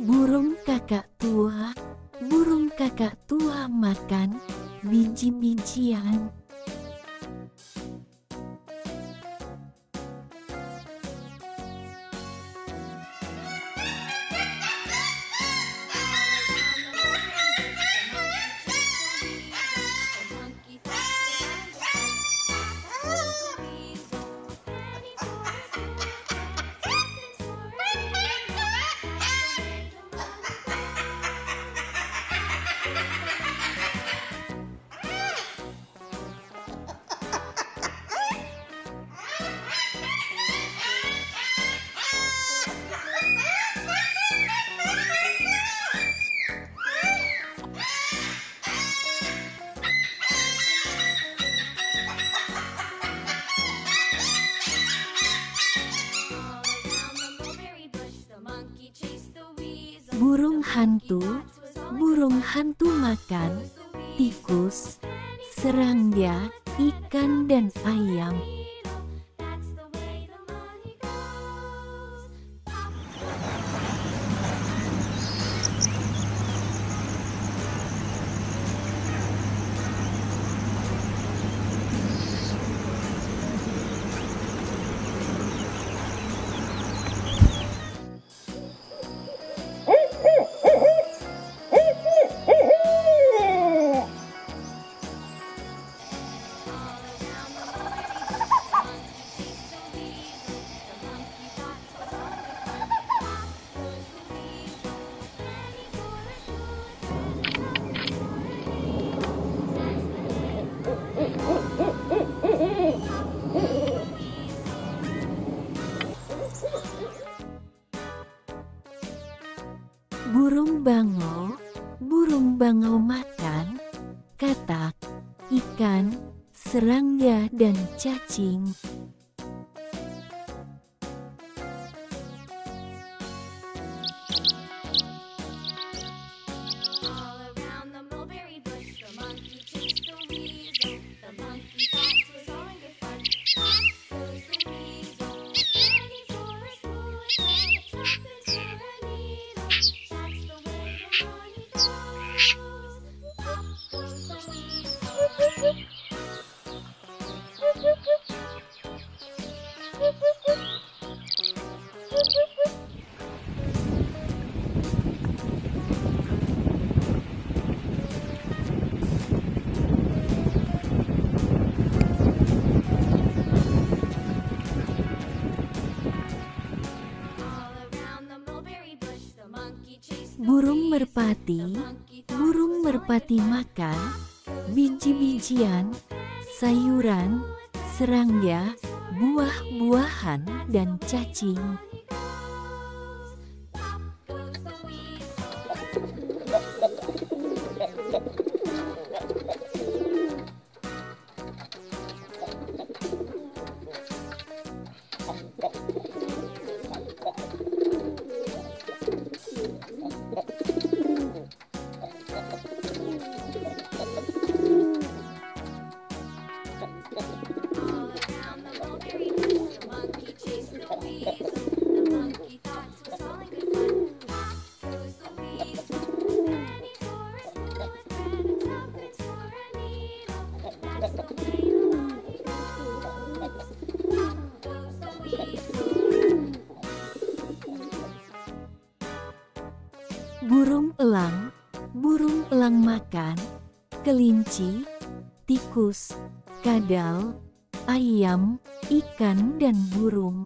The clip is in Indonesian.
Burung kakak tua, burung kakak tua makan biji-bijian. burung hantu, burung hantu makan, tikus, serangga, ikan dan ayam. Burung bangau, burung bangau makan, katak, ikan, serangga dan cacing, Burung merpati, burung merpati makan biji-bijian, sayuran, serangga, buah-buahan, dan cacing. burung elang, burung elang makan, kelinci, tikus, kadal, ayam, ikan dan burung.